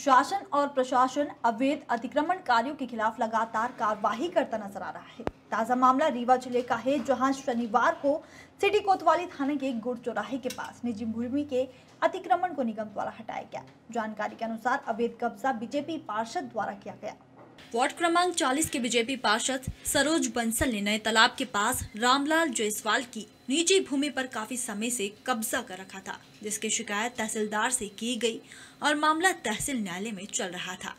शासन और प्रशासन अवैध अतिक्रमण कार्यों के खिलाफ लगातार कार्रवाई करता नज़र आ रहा है। ताज़ा मामला रीवा ज़िले का है, जहाँ शनिवार को सिटी कोतवाली थाने के गुड़ चौराहे के पास निजी भूमि के अतिक्रमण को निगम द्वारा हटाया गया। जानकारी के अनुसार अवैध कब्जा बीजेपी पार्षद द्वारा किया गया। वार्ड क्रमांक 40 के बीजेपी पार्षद सरोज बंसल ने नए तालाब के पास रामलाल जायसवाल की निजी भूमि पर काफ़ी समय से कब्जा कर रखा था, जिसकी शिकायत तहसीलदार से की गई और मामला तहसील न्यायालय में चल रहा था।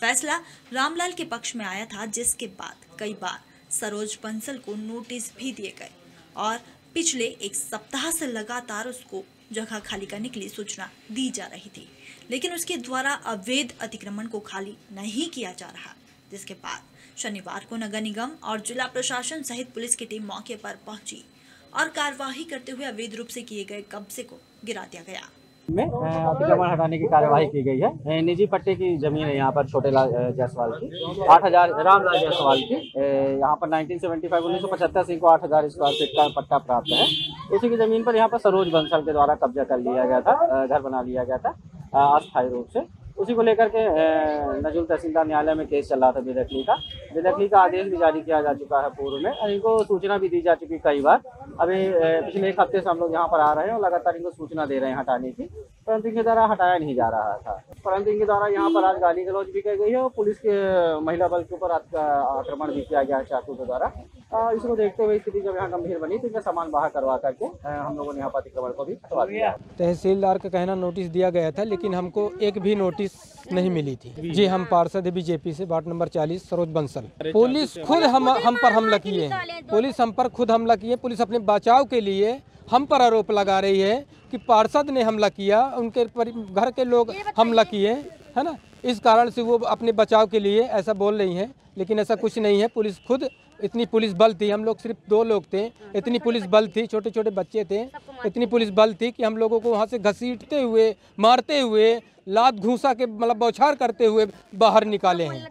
फैसला रामलाल के पक्ष में आया था, जिसके बाद कई बार सरोज बंसल को नोटिस भी दिए गए और पिछले एक सप्ताह से लगातार उसको जगह खाली करने के लिए सूचना दी जा रही थी, लेकिन उसके द्वारा अवैध अतिक्रमण को खाली नहीं किया जा रहा। जिसके बाद। शनिवार को नगर निगम और जिला प्रशासन सहित पुलिस की टीम मौके पर पहुँची और कार्यवाही करते हुए अवैध रूप से किए गए कब्जे को गिरा दिया गया। में अतिक्रमण हटाने की कार्यवाही की गई है। निजी पट्टे की ज़मीन है यहाँ पर छोटे जायसवाल की। आठ हज़ार रामलाल जायसवाल की। यहाँ पर 1975 उन्नीस सौ पचहत्तर से इनको आठ हज़ार स्क्वायर फीट का पट्टा प्राप्त है। उसी की ज़मीन पर यहाँ पर सरोज बंसल के द्वारा कब्जा कर लिया गया था घर बना लिया गया था, अस्थायी रूप से। उसी को लेकर के नजुल तहसीलदार न्यायालय में केस चल रहा था बेदखली का। बेदखली का आदेश भी जारी किया जा चुका है पूर्व में, और इनको सूचना भी दी जा चुकी कई बार। अभी पिछले एक हफ़्ते से हम लोग यहाँ पर आ रहे हैं और लगातार इनको सूचना दे रहे हैं हटाने की, परंतु इनके द्वारा हटाया नहीं जा रहा था। परंतु इनके द्वारा यहाँ पर आज गाली गलौज भी की गई है और पुलिस के महिला बल के ऊपर आक्रमण भी किया गया है चाकू के द्वारा। इसको देखते हुए स्थिति जब यहाँ गंभीर बनी तो इनका सामान बाहर करवा करके हम लोगों ने यहाँ पर अतिक्रमण को भी हटवा दिया। तहसीलदार का कहना नोटिस दिया गया था, लेकिन हमको एक भी नोटिस नहीं मिली थी। जी, हम पार्षद है बीजेपी से, ward number 40 Saroj Bansal. Police खुद हम हम पर हमला किए हैं। पुलिस हम पर खुद हमला किए पुलिस अपने बचाव के लिए हम पर आरोप लगा रही है कि पार्षद ने हमला किया, उनके घर के लोग हमला किए, है ना? इस कारण से वो अपने बचाव के लिए ऐसा बोल रही हैं। लेकिन ऐसा कुछ नहीं है। पुलिस खुद, इतनी पुलिस बल थी। हम लोग सिर्फ़ दो लोग थे। इतनी पुलिस बल थी छोटे छोटे बच्चे थे। इतनी पुलिस बल थी कि हम लोगों को वहाँ से घसीटते हुए, मारते हुए, लात घूसा के मतलब बौछार करते हुए बाहर निकाले हैं।